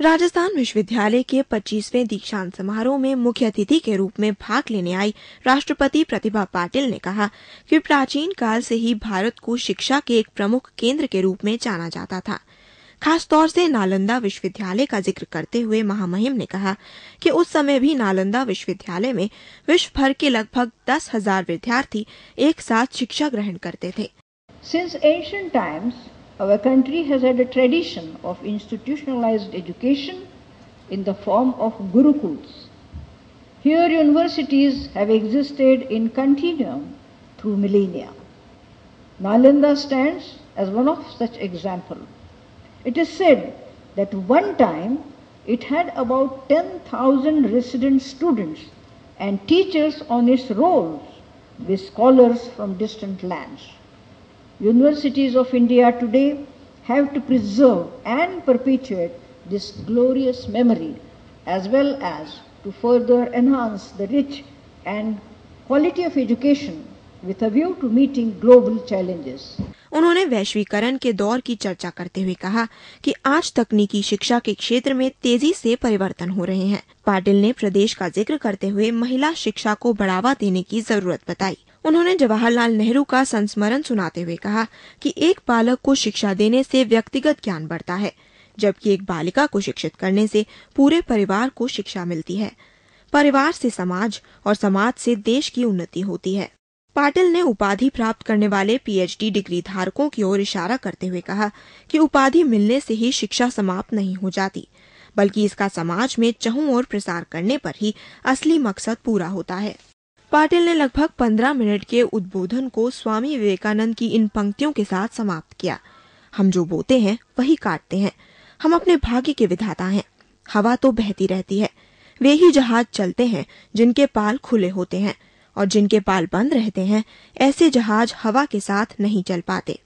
राजस्थान विश्वविद्यालय के 25वें दीक्षांत समारोह में मुख्य अतिथि के रूप में भाग लेने आई राष्ट्रपति प्रतिभा पाटिल ने कहा कि प्राचीन काल से ही भारत को शिक्षा के एक प्रमुख केंद्र के रूप में जाना जाता था। खासतौर से नालंदा विश्वविद्यालय का ज़िक्र करते हुए महामहिम ने कहा कि उस समय भी नालंदा विश्वविद्यालय में विश्व भर के लगभग दस हज़ार विद्यार्थी एक साथ शिक्षा ग्रहण करते थे। Since ancient times, our country has had a tradition of institutionalized education in the form of gurukuls. Here, universities have existed in continuum through millennia. Nalanda stands as one of such examples. It is said that one time it had about 10,000 resident students and teachers on its rolls with scholars from distant lands. Universities of India today have to preserve and perpetuate this glorious memory as well as to further enhance the rich and quality of education with a view to meeting global challenges. उन्होंने वैश्वीकरण के दौर की चर्चा करते हुए कहा कि आज तकनीकी शिक्षा के क्षेत्र में तेज़ी से परिवर्तन हो रहे हैं। पाटिल ने प्रदेश का ज़िक्र करते हुए महिला शिक्षा को बढ़ावा देने की ज़रूरत बताई। उन्होंने जवाहरलाल नेहरू का संस्मरण सुनाते हुए कहा कि एक बालक को शिक्षा देने से व्यक्तिगत ज्ञान बढ़ता है, जबकि एक बालिका को शिक्षित करने से पूरे परिवार को शिक्षा मिलती है। परिवार से समाज और समाज से देश की उन्नति होती है। पाटिल ने उपाधि प्राप्त करने वाले पीएचडी डिग्री धारकों की ओर इशारा करते हुए कहा कि उपाधि मिलने से ही शिक्षा समाप्त नहीं हो जाती, बल्कि इसका समाज में चहुं ओर प्रसार करने पर ही असली मकसद पूरा होता है। पाटिल ने लगभग पंद्रह मिनट के उद्बोधन को स्वामी विवेकानंद की इन पंक्तियों के साथ समाप्त किया। हम जो बोते हैं, वही काटते हैं। हम अपने भाग्य के विधाता हैं। हवा तो बहती रहती है। वे ही जहाज़ चलते हैं, जिनके पाल खुले होते हैं। और जिनके पाल बंद रहते हैं ऐसे जहाज़ हवा के साथ नहीं चल पाते।